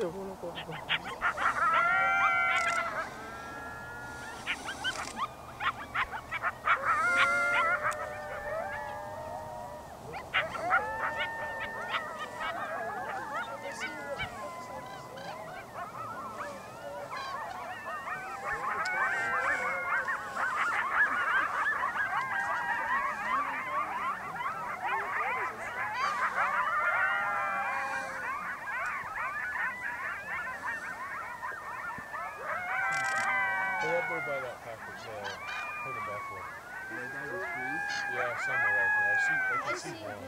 この子。They're up there by that Packers, uh, Herd and Buffalo. Yeah, somewhere like that. I, see, I can see one.